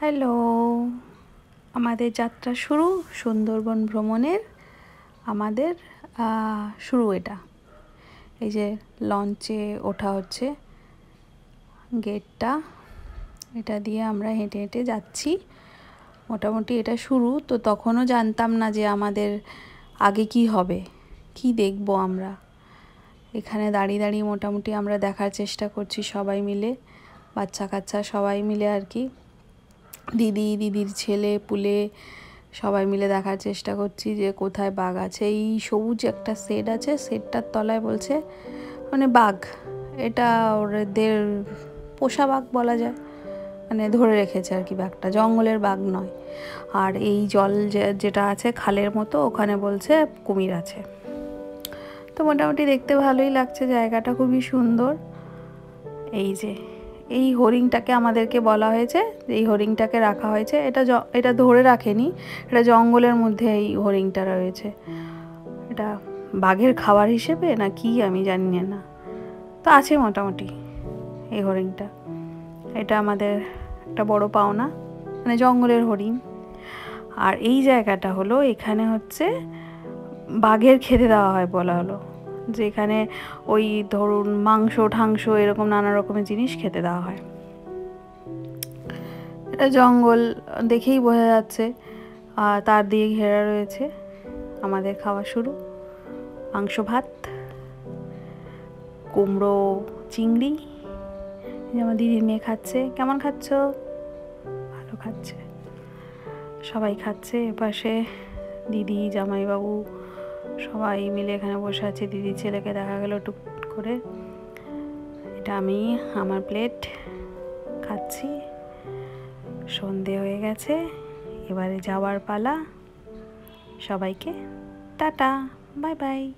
Hello. আমাদের যাত্রা শুরু সুন্দরবন ভ্রমণের, আমাদের শুরু এটা। এই যে লঞ্চে ওঠা হচ্ছে গেটটা এটা দিয়ে আমরা হেঁটে হেঁটে যাচ্ছি। মোটামুটি এটা শুরু, তো তখনও জানতাম না যে আমাদের আগে কি হবে, কি দেখব আমরা। এখানে দাঁড়িয়ে দাঁড়িয়ে মোটামুটি আমরা দেখার চেষ্টা করছি সবাই মিলে বাচ্চা কাচ্চা সবাই মিলে আর কি। দিদি, দিদির ছেলে, পুলে সবাই মিলে দেখার চেষ্টা করছি যে কোথায় বাঘ আছে। এই সবুজ একটা সেট আছে সেটটার তলায় বলছে মানে বাঘ। এটা ওদের পোষা বাঘ বলা যায়। মানে ধরে রেখেছে আর কি বাঘটা। জঙ্গলের বাঘ নয়। আর এই জল যেটা আছে খালের মতো, ওখানে বলছে কুমির আছে। তো মোটামুটি দেখতে ভালোই লাগছে। জায়গাটা খুবই সুন্দর। এই যে এই হরিংটাকে আমাদেরকে বলা হয়েছে, এই হরিংটাকে রাখা হয়েছে। এটা এটা ধরে রাখেনি, এটা জঙ্গলের মধ্যে এই হরিংটা রয়েছে। এটা বাঘের খাবার হিসেবে না কি আমি জানি না। তো আছে মোটামুটি এই হরিংটা এটা আমাদের একটা বড় পাওনা মানে জঙ্গলের হরিণ। আর এই জায়গাটা হলো, এখানে হচ্ছে বাঘের খেতে দেওয়া হয় বলা হলো। যেখানে ওই ধরুন মাংস, ঠাংস এরকম নানা রকমের জিনিস খেতে দেওয়া হয়। এটা জঙ্গল দেখেই বোঝা যাচ্ছে, আর তার দিয়ে ঘেরা রয়েছে আমাদের খাওয়া শুরু। মাংস, ভাত, কুমড়ো, চিংড়ি যেমন দিদির মেয়ে খাচ্ছে। কেমন খাচ্ছ? ভালো খাচ্ছে। সবাই খাচ্ছে এপাশে দিদি, জামাইবাবু সবাই মিলে এখানে বসে আছে। দিদি ছেলেকে দেখা গেল টুক করে। এটা আমি, আমার প্লেট খাচ্ছি। সন্ধে হয়ে গেছে। এবারে যাওয়ার পালা। সবাইকে টাটা, বাই বাই।